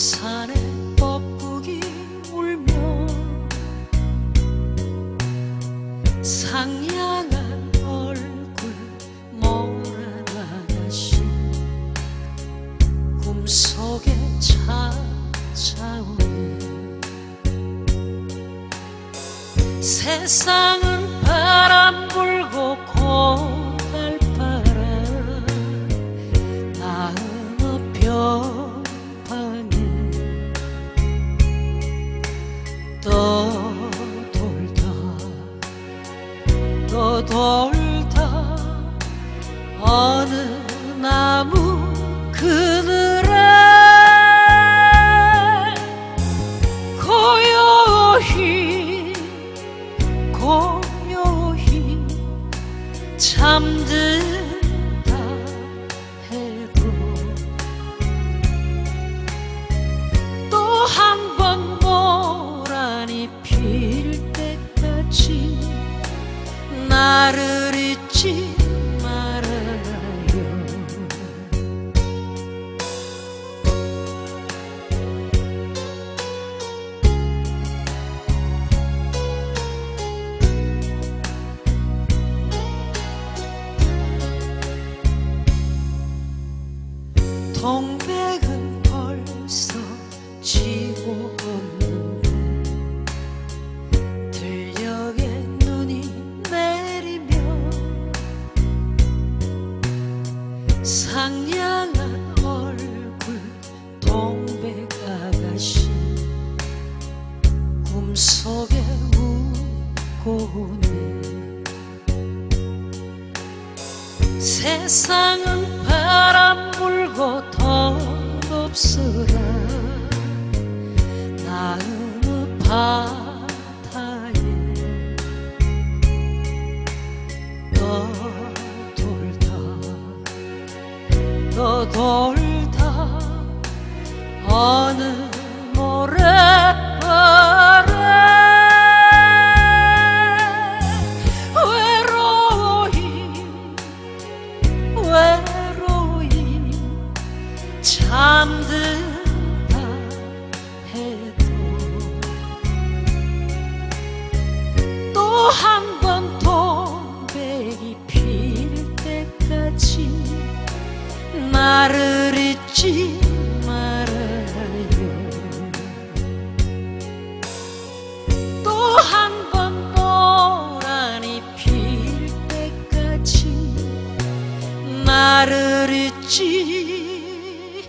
산에 뻐꾸기 울며 상냥한 얼굴 몰아가시 꿈속에 찾아오니 세상을 떠돌다 어느 나무 그늘에 고요히 고요히 잠든 나를 잊지 말아요. 동백 상냥한 얼굴 동백 아가씨. 꿈속에 웃고 오네. 세상은 바람 불고 덧없으라. 나은 바 떠돌다 어느 一